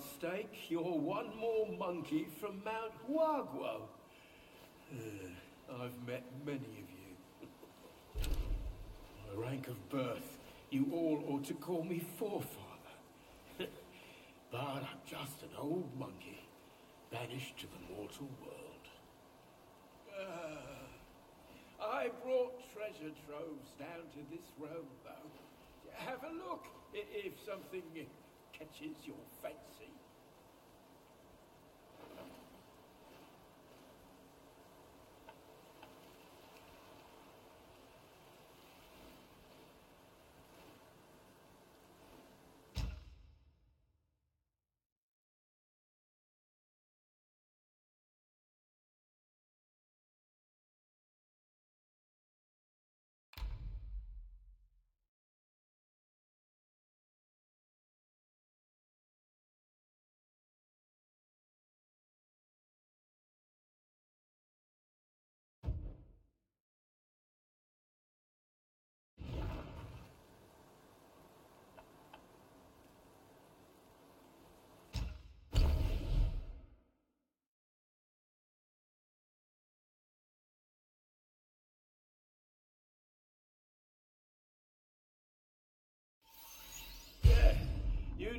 at stake, you're one more monkey from Mount Huaguo. Uh, I've met many of you. My rank of birth, you all ought to call me forefather. but I'm just an old monkey, banished to the mortal world. Uh, I brought treasure troves down to this realm, though. Have a look if something catches your fancy.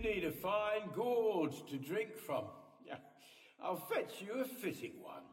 Need a fine gourd to drink from. I'll fetch you a fitting one.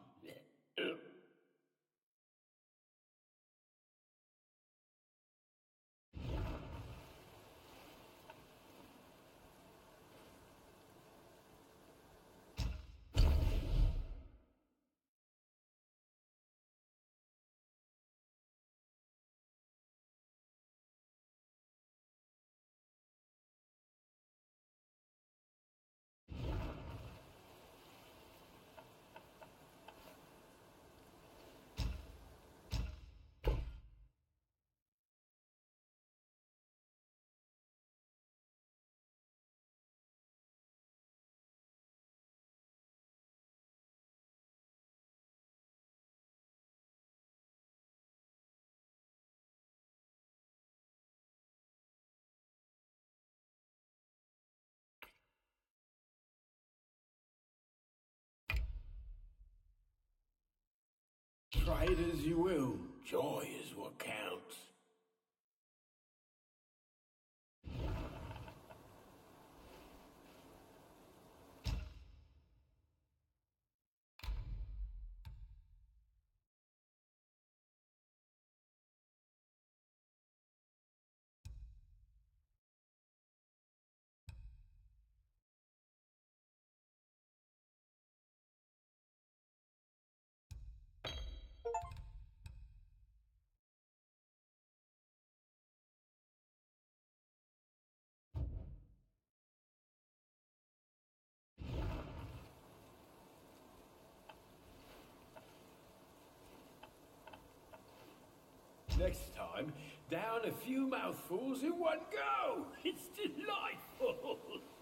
Try it as you will, joy is what counts. Next time, down a few mouthfuls in one go. It's delightful.